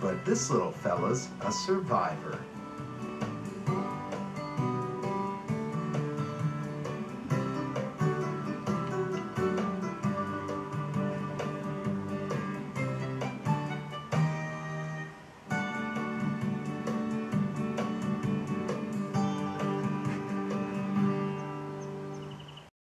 But this little fella's a survivor.